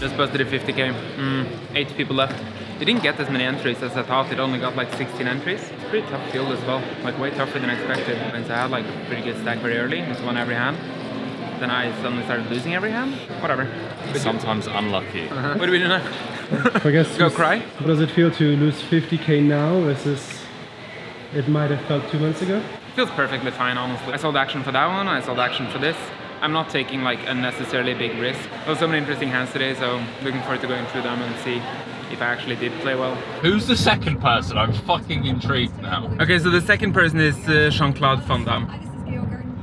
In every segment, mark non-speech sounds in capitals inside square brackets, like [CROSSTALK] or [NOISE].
Just busted a 50k. Mm, eight people left. They didn't get as many entries as I thought. It only got like 16 entries. It's pretty tough field as well. Like way tougher than expected. And so I had like a pretty good stack very early. Just won every hand. Then I suddenly started losing every hand. Whatever. Sometimes unlucky. [LAUGHS] What do we do now? I guess [LAUGHS] Go who's- cry? How does it feel to lose 50k now versus it might have felt two months ago? Feels perfectly fine, honestly. I sold action for that one. I sold action for this. I'm not taking like unnecessarily big risk. There were so many interesting hands today, so looking forward to going through them and see if I actually did play well. Who's the second person? I'm fucking intrigued now. Okay, so the second person is uh, Jean-Claude Van Damme.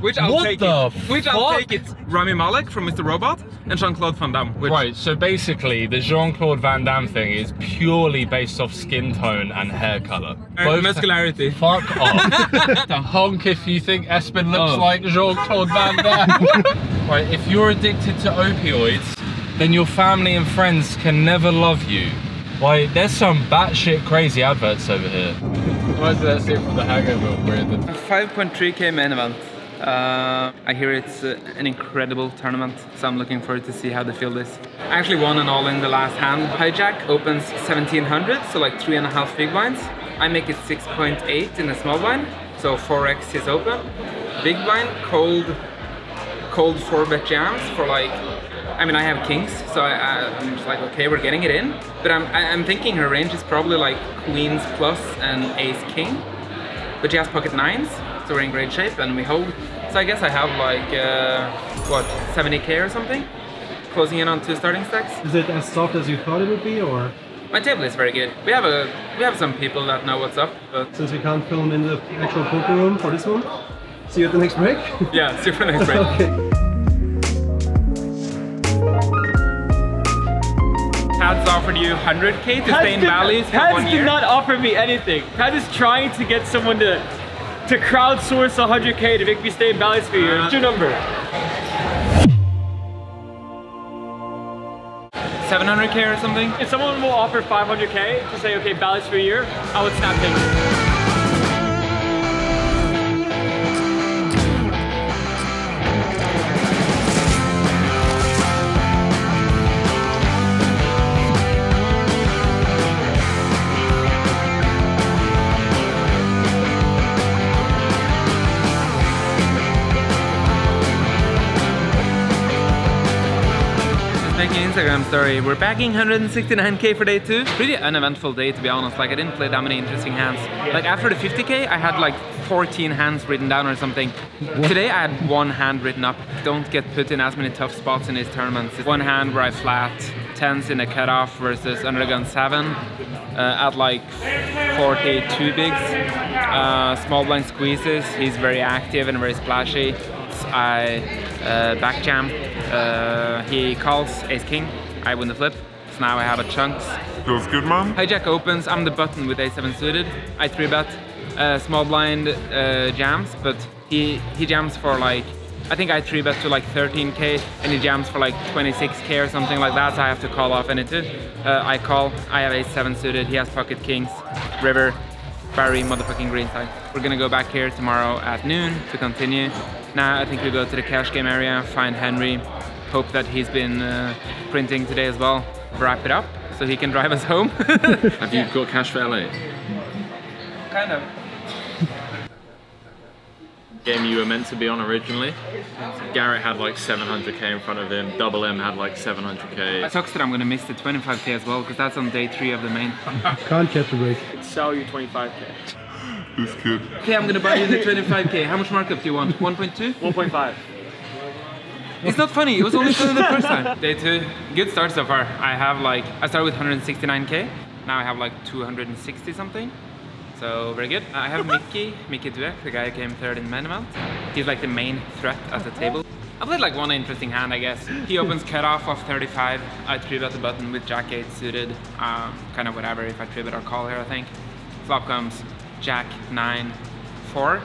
Which I'll What take the it. Which I'll take it. Rami Malek from Mr. Robot and Jean-Claude Van Damme. Which, Right, so basically, the Jean Claude Van Damme thing is purely based off skin tone and hair color. Uh, muscularity. Fuck off. [LAUGHS] the honk if you think Espen looks Oh. like Jean Claude Van Damme. [LAUGHS] right, if you're addicted to opioids, then your family and friends can never love you. Why, there's some batshit crazy adverts over here. Why is that scene from The Hangover 5.3k main event. Uh, I hear it's uh, an incredible tournament, so I'm looking forward to see how the field is. I actually won an all in the last hand. Hijack opens 1700, so like three and a half big blinds. I make it 6.8 in a small blind, so 4x his open. Big blind, cold, cold four bet jams for like. I mean, I have kings, so I, I, I'm just like, okay, we're getting it in. But I'm, I, I'm thinking her range is probably like queens plus and ace king but she has pocket nines, so we're in great shape and we hold. So I guess I have like, uh, what, 70k or something? Closing in on two starting stacks. Is it as soft as you thought it would be, or My table is very good. We have a we have some people that know what's up, but since we can't film in the actual poker room for this one? See you at the next break? [LAUGHS] yeah, see you for the next break. [LAUGHS] okay. Tad's offered you 100k to Taz stay in did- values for Taz one did not offer me anything. Pat is trying to get someone to to crowdsource 100k to make me stay in Bally's for a year. What's your number? 700k or something? If someone will offer 500k to say, okay, Bally's for a year, I would snap take Instagram story. We're bagging 169k for day two. Pretty uneventful day to be honest. Like I didn't play that many interesting hands. Like after the 50k, I had like 14 hands written down or something. Today I had one hand written up. Don't get put in as many tough spots in these tournaments. One hand where I flat 10s in a cutoff versus undergun 7 uh, at like 42 bigs. Uh, small blind squeezes. He's very active and very splashy. I uh, back jam. Uh, he calls ace king. I win the flip. So now I have a chunks. Feels good, man. Hijack opens. I'm the button with a7 suited. I three bet. Uh, small blind uh, jams, but he he jams for like I think I three bet to like 13k, and he jams for like 26k or something like that. So I have to call off any two. Uh, I call. I have a7 suited. He has pocket kings, river, very motherfucking green side. We're gonna go back here tomorrow at noon to continue. Now I think we go to the cash game area, find Henry, hope that he's been uh, printing today as well. Wrap it up so he can drive us home. [LAUGHS] Have you got cash for LA? kind of. Game you were meant to be on originally. Garrett had like 700k in front of him. Double M had like 700k. It sucks that I'm gonna miss the 25k as well because that's on day three of the main. Can't catch a break. It's sell you 25k. This kid. Okay, I'm gonna buy you the 25k. How much markup do you want? 1.2? 1.5. It's not funny. It was only funny the [LAUGHS] first time. Day two, good start so far. I have like I started with 169k. Now I have like 260 something. So very good. I have Mickey, [LAUGHS] Mickey Duek, the guy who came third in main event. He's like the main threat at the table. I played like one interesting hand, I guess. He [LAUGHS] opens cutoff of 35. I three bet the button with Jack 8 suited. Um, kind of whatever if I three bet or call here, I think. Flop comes Jack 9 4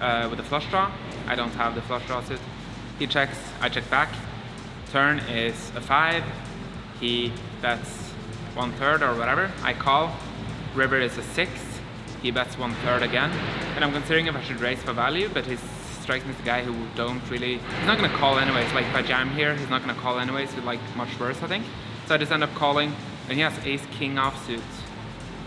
uh, with a flush draw. I don't have the flush draw suit. He checks, I check back. Turn is a 5. He bets one third or whatever. I call. River is a 6. He bets one third again. And I'm considering if I should raise for value, but he strikes me as the guy who don't really. He's not gonna call anyways. Like if I jam here, he's not gonna call anyways with like much worse, I think. So I just end up calling, and he has ace king offsuit,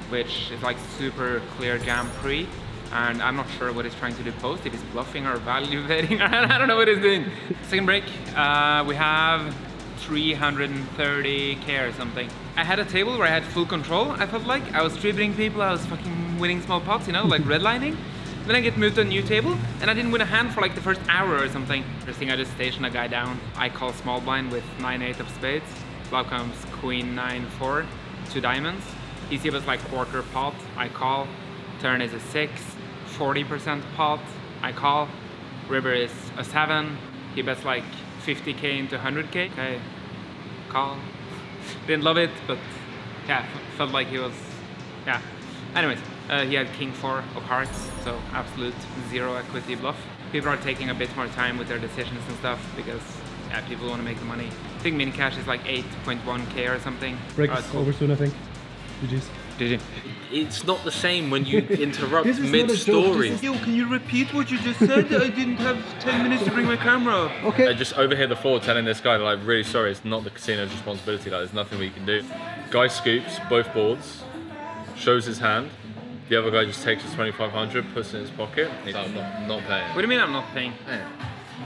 which is like super clear jam pre. And I'm not sure what he's trying to do post, if he's bluffing or value [LAUGHS] betting, I don't know what he's doing. Second break, uh, we have 330k or something. I had a table where I had full control, I felt like. I was dribbling people, I was fucking winning small pots, you know, like redlining. Then I get moved to a new table, and I didn't win a hand for like the first hour or something. First thing I just station a guy down. I call small blind with 9-8 of spades. Flop comes queen 9-4, two diamonds. He was like quarter pot, I call. Turn is a 6, 40% pot, I call. River is a 7, he bets like 50k into 100k. Okay, call. [LAUGHS] Didn't love it, but yeah, felt like he was, yeah. Anyways, uh, he had king four of hearts, so absolute zero equity bluff. People are taking a bit more time with their decisions and stuff because yeah, people want to make the money. I think min cash is like 8.1k or something. Break cool. over soon, I think. GG's. Did you? It's not the same when you interrupt [LAUGHS] This is not a joke, mid-story. this Yo, can you repeat what you just said? I didn't have 10 minutes to bring my camera. [LAUGHS] Okay. I just overhear the floor telling this guy, like, really sorry, it's not the casino's responsibility. Like, there's nothing we can do. Guy scoops both boards, shows his hand. The other guy just takes his 2500, puts it in his pocket. He's like, I'm not, not paying. What do you mean I'm not paying?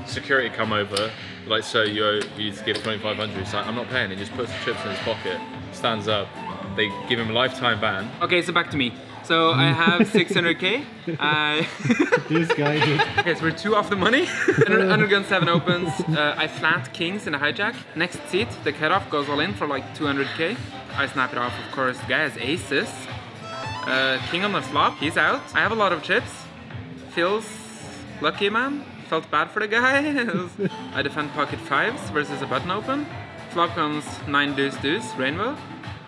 Security come over, like, so you owe, you just give 2500. He's like, I'm not paying. He just puts the chips in his pocket, stands up. They give him a lifetime ban. Okay, so back to me. So I have [LAUGHS] 600k. I This guy did. okay, so we're two off the money. Under, under gun seven opens. Uh, I flat kings in a hijack. Next seat, the cutoff goes all in for like 200k. I snap it off, of course. The guy has aces. Uh, king on the flop, he's out. I have a lot of chips. Feels lucky, man. Felt bad for the guy. [LAUGHS] I defend pocket fives versus a button open. Flop comes nine deuce deuce rainbow.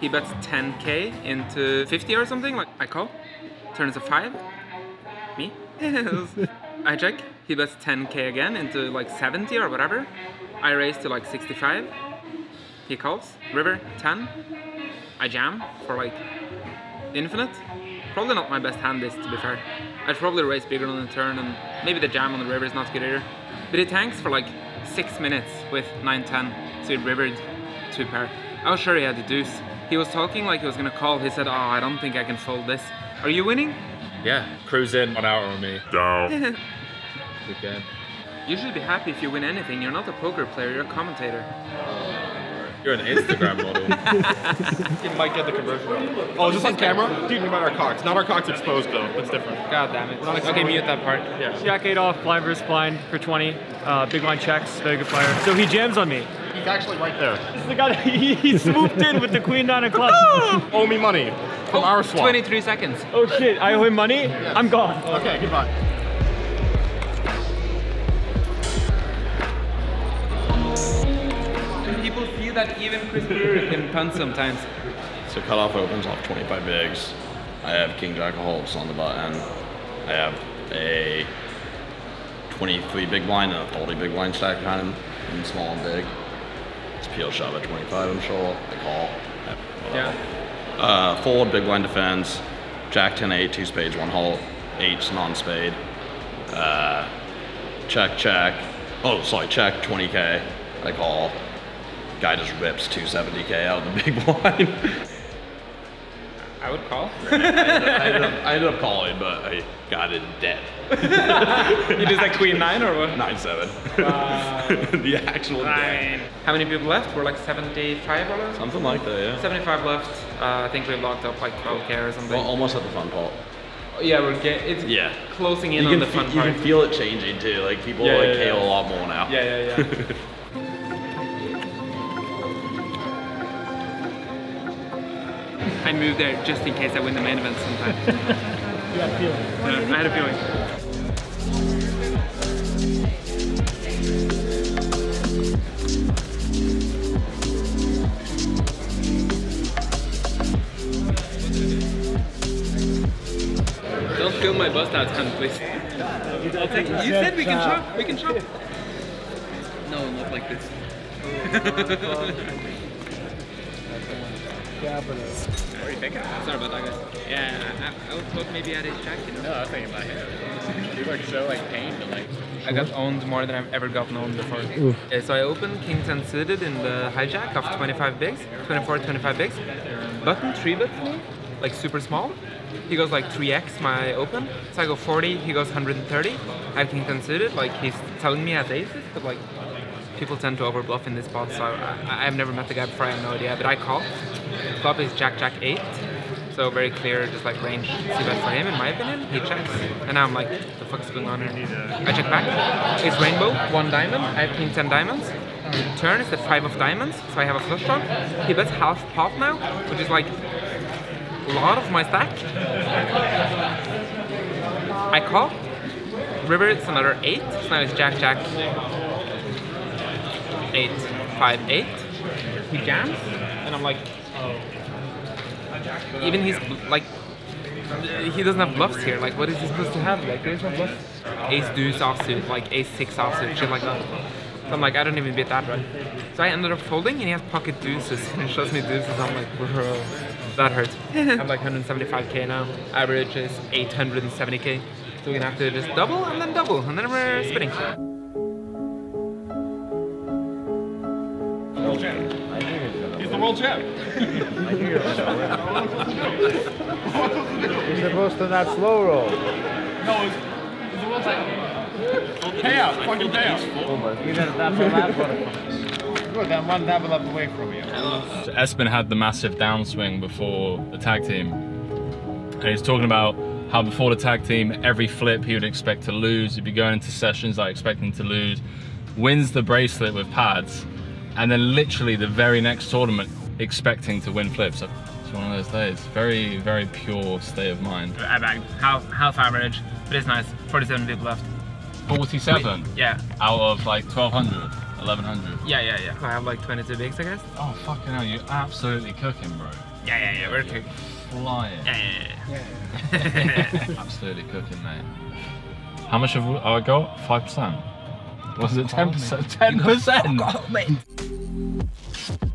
He bets 10k into 50 or something. Like I call. Turns a five. Me. [LAUGHS] I check. He bets 10k again into like 70 or whatever. I raise to like 65. He calls. River 10. I jam for like infinite. Probably not my best hand this to be fair. I'd probably raise bigger on the turn and maybe the jam on the river is not good either. But he tanks for like six minutes with 9-10. So he rivered two pair. I was sure he had the deuce. He was talking like he was gonna call. He said, oh, I don't think I can fold this. Are you winning? Yeah, cruise in, one hour on me. Down. [LAUGHS] Good game. You should be happy if you win anything. You're not a poker player, you're a commentator. You're an Instagram model. [LAUGHS] You might get the conversion. Oh, just on camera? Dude, about our cocks. Not our cocks exposed though. That's different. God damn it. not Okay, exploring- mute that part. Yeah. Jack 8 off, blind versus blind for 20. Uh, big blind checks, very good player. So he jams on me. He's actually right there. This is the guy that [LAUGHS] he, he swooped in with the queen nine of clubs. [LAUGHS] Owe me money from our swap. 23 seconds. Oh shit, I owe him money? I'm gone. Okay, goodbye. People feel that even Chris Brewer can punt sometimes. So cutoff opens off 25 bigs. I have King Jack of Hearts on the button. I have a 23 big blind and a 40 big blind stack behind him in small and big. Peel shove at 25, I'm sure. I call. Yeah. Uh, fold, big blind defense. Jack 10 8, two spades, one hole, eights non spade. Uh, check, check. Oh, sorry, check 20k. I call. Guy just rips 270k out of the big [LAUGHS] blind. I would call. [LAUGHS] I, ended up, I ended up calling, but I got it dead. [LAUGHS] you just like queen nine or what? 9 7. [LAUGHS] the actual. Nine. How many people left? We're like 75 or less? Something like that, yeah. 75 left. Uh, I think we've locked up like 12k or something. Well, almost at the fun part. yeah, we're get, it's Yeah. closing in You on the fun you part. can feel it changing too. Like people Yeah, like yeah. a lot more now. yeah, yeah, yeah. I move there just in case I win the main event sometime. [LAUGHS] You got a feeling. Yeah, I had a feeling. Don't film my bust out hand, please. I'll take it. You said we can chop. We can chop. No, not like this. Oh, [LAUGHS] What are you thinking? Sorry about that, guys. Yeah, I, I, I thought maybe I had his jack, you know. No, I was thinking about him. You look so like pained, but like I got owned more than I've ever gotten owned before. Oof. Uh, so I opened King 10 suited in the hijack of 25 bigs, 24, 25 bigs. Button 3 bet me, like super small. He goes like 3x my open. So I go 40, he goes 130. I have King 10 suited, like he's telling me at aces, but like people tend to overbluff in this spot, so I, I've never met the guy before, I have no idea. But I call. Flop is Jack Jack 8. So very clear, just like range C bet for him, in my opinion. He checks, and now I'm like, the fuck's going on here? I check back. It's rainbow, one diamond. I have king ten diamonds. Turn is the five of diamonds, so I have a flush draw. He bets half pot now, which is like a lot of my stack. I call. River, it's another eight. So now it's Jack Jack. Eight, five, eight. He jams, and I'm like, oh. even he's like he doesn't have bluffs here. Like, what is he supposed to have? Like, there's no bluffs. Ace deuce offsuit, like ace six offsuit, shit like that. So I'm like, I don't even beat that right. So I ended up folding, and he has pocket deuces, [LAUGHS] and he shows me deuces. I'm like, bro, that hurts. [LAUGHS] I'm like 175k now. Average is 870k. So we're gonna have to just double and then double, and then we're spinning. He's the world champ. You're supposed to not slow roll. No, he's, he's the world champ. Payout, fucking payout. You gotta double that one. Good, I'm one double up away from you. So Espen had the massive downswing before the tag team. And he's talking about how before the tag team, every flip he would expect to lose. He'd be going into sessions like expecting to lose. Wins the bracelet with pads. And then literally the very next tournament, expecting to win flips. It's one of those days. Very, very pure state of mind. I bagged half half average, but it's nice. 47 people left. 47 Yeah, out of like 1200, 1100. yeah, yeah, yeah. I have like 22 bigs, I guess. Oh, fucking hell, you're absolutely cooking, bro. Yeah, yeah, yeah. We're cooking. Flying. Yeah, yeah, yeah. [LAUGHS] Absolutely cooking, mate. How much have I got? 5%? Was it 10%? 10%?